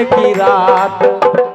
equidad.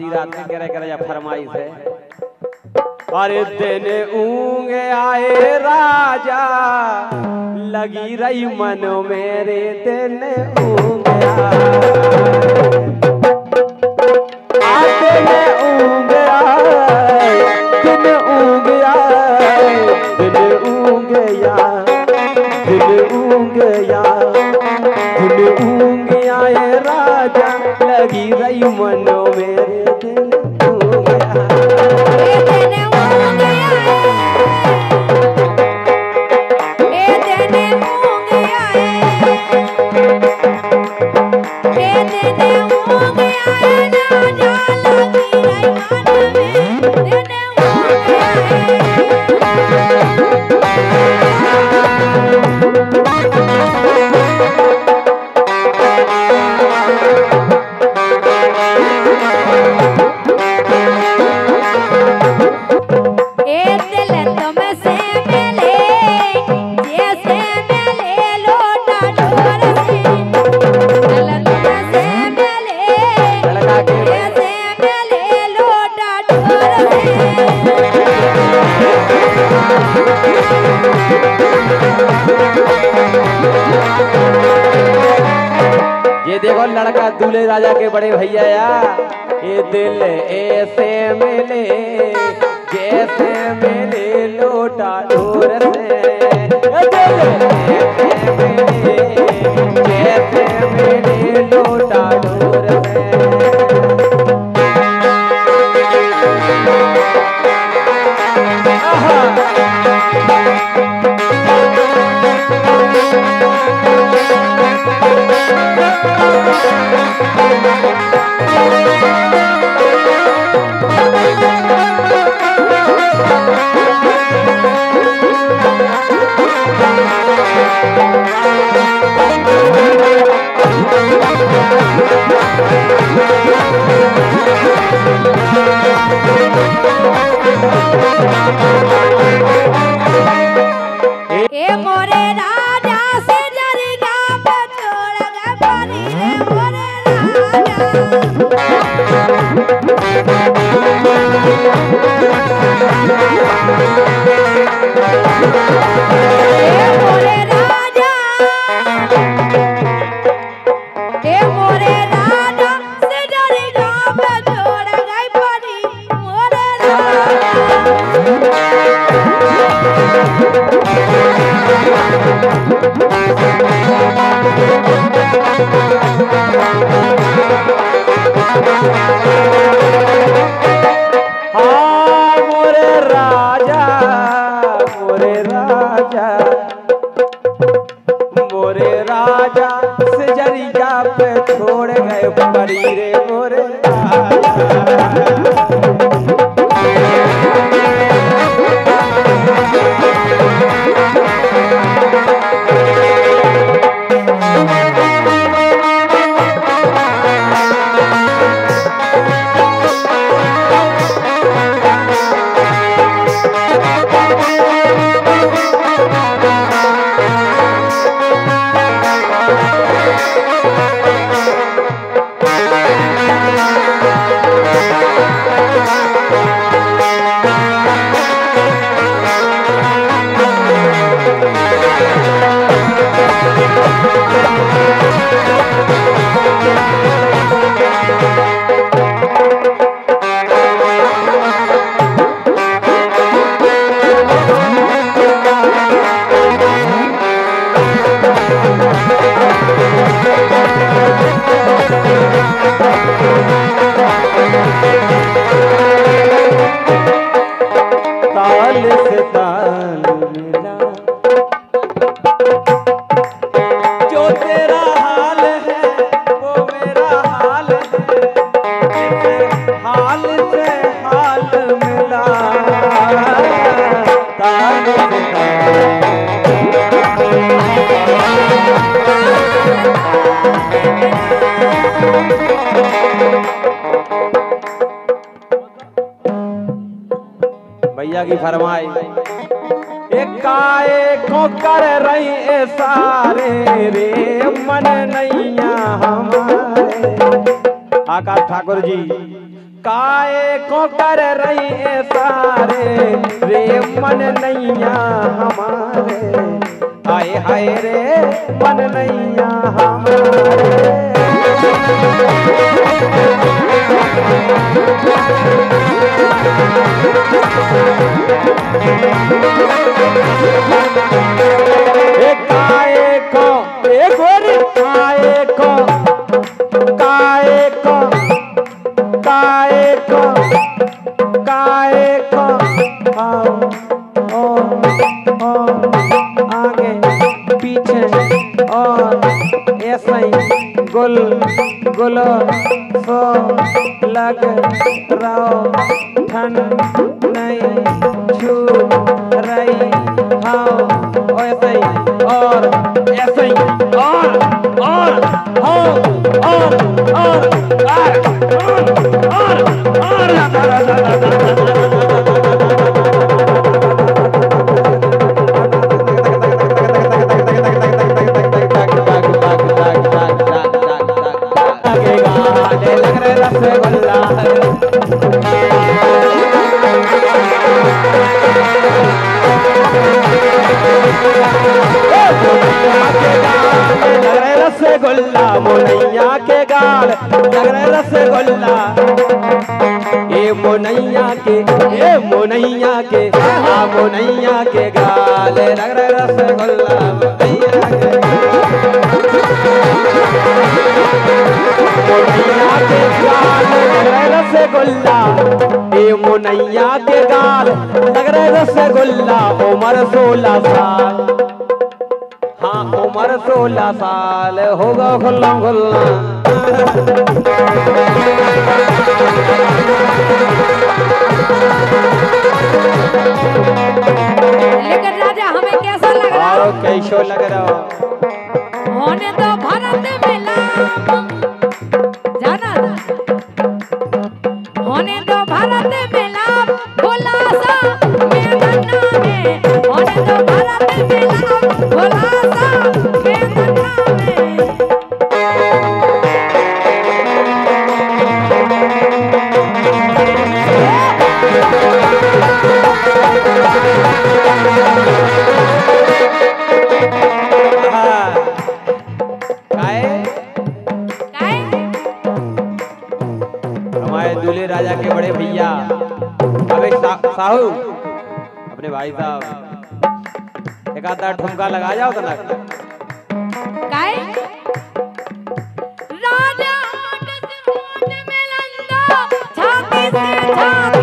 आधी रात में करे करे या फरमाइश है। अरे दिन ऊँगे आए राजा लगी रही मनो मेरे दिन ऊँगे मनो मेरे राजा के बड़े भैया या, ये दिल ऐसे मिले, जैसे मिले लोटा डोर से। दिल ऐसे ताल से ताल मिला भैया की फरमाई एक को कर रही ए सारे रे, मन नैया हमारे। आकाश ठाकुर जी काए को कर रही ए सारे, रे मन नैया हमारे। आए हाय रे मन नैया हमारे। ए गुलो सो लग रहो ठन नहीं मोनैया के गाल लग रहे रसगुल्ला ए मोनैया के, ए मोनैया के, आ मोनैया के गाल लग रहे रसगुल्ला मोनैया के गाल लग रहे रसगुल्ला ए मोनैया के गाल लग रहे रसगुल्ला उम्र सोलह साल। हाँ उम्र सोलह साल होगा खुल्ला खुल्ला लेकिन राजा हमें कैसा लग रहा? है कैसो लग रहा होने तो भारत में दूल्हे राजा के बड़े भैया। अबे साहू अपने भाई साहब। एक आधा ठुमका लगा जाओ तो ना time.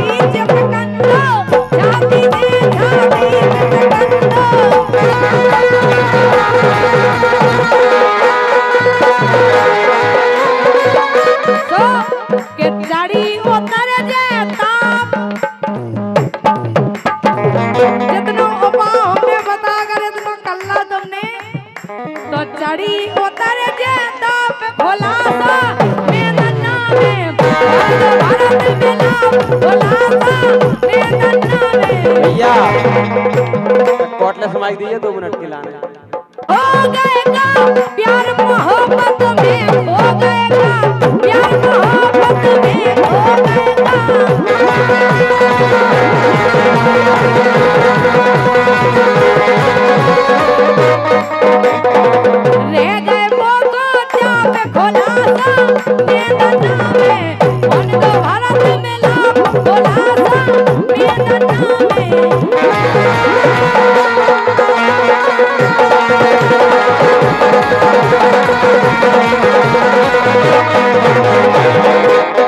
भैया। कॉटलेस माइक दीजिए दो मिनट के लाने। हो गएगा प्यार मोहब्बत में हो गएगा प्यार मोहब्बत में हो गएगा।